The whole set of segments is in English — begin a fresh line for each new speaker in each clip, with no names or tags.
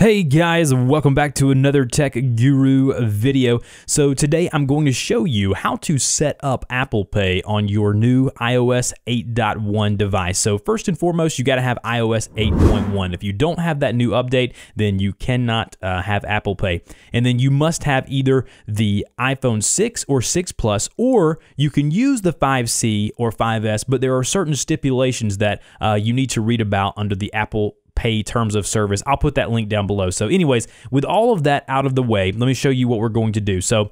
Hey guys, welcome back to another Tech Guru video. So today I'm going to show you how to set up Apple Pay on your new iOS 8.1 device. So first and foremost, you got to have iOS 8.1. If you don't have that new update, then you cannot uh, have Apple Pay. And then you must have either the iPhone 6 or 6 Plus, or you can use the 5C or 5S, but there are certain stipulations that uh, you need to read about under the Apple pay terms of service. I'll put that link down below. So anyways, with all of that out of the way, let me show you what we're going to do. So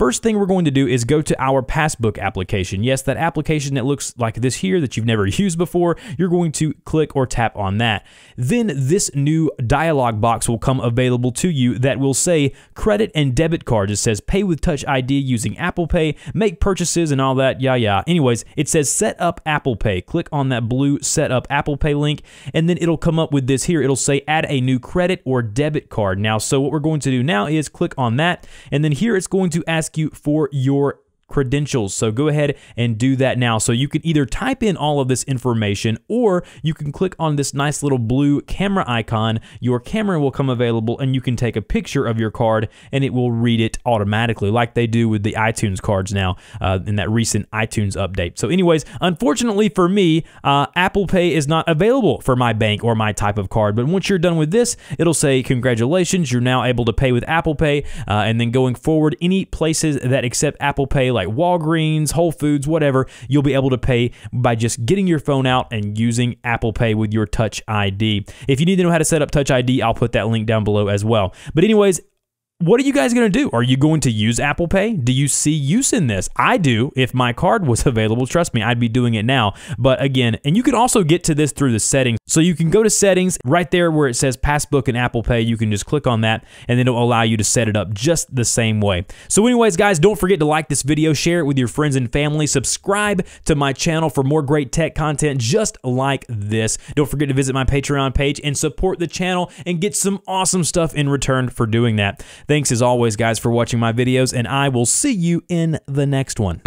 First thing we're going to do is go to our Passbook application. Yes, that application that looks like this here that you've never used before, you're going to click or tap on that. Then this new dialog box will come available to you that will say credit and debit card. It says pay with Touch ID using Apple Pay, make purchases and all that, yeah, yeah. Anyways, it says set up Apple Pay. Click on that blue set up Apple Pay link, and then it'll come up with this here. It'll say add a new credit or debit card. Now, so what we're going to do now is click on that, and then here it's going to ask ask you for your credentials. So go ahead and do that now. So you can either type in all of this information or you can click on this nice little blue camera icon. Your camera will come available and you can take a picture of your card and it will read it automatically like they do with the iTunes cards now uh, in that recent iTunes update. So anyways, unfortunately for me, uh, Apple Pay is not available for my bank or my type of card. But once you're done with this, it'll say congratulations, you're now able to pay with Apple Pay. Uh, and then going forward, any places that accept Apple Pay like like Walgreens, Whole Foods, whatever, you'll be able to pay by just getting your phone out and using Apple Pay with your Touch ID. If you need to know how to set up Touch ID, I'll put that link down below as well. But anyways, what are you guys going to do? Are you going to use Apple Pay? Do you see use in this? I do. If my card was available, trust me, I'd be doing it now. But again, and you can also get to this through the settings. So you can go to settings right there where it says Passbook and Apple Pay. You can just click on that and it'll allow you to set it up just the same way. So anyways, guys, don't forget to like this video, share it with your friends and family, subscribe to my channel for more great tech content just like this. Don't forget to visit my Patreon page and support the channel and get some awesome stuff in return for doing that. Thanks as always, guys, for watching my videos, and I will see you in the next one.